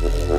Oh.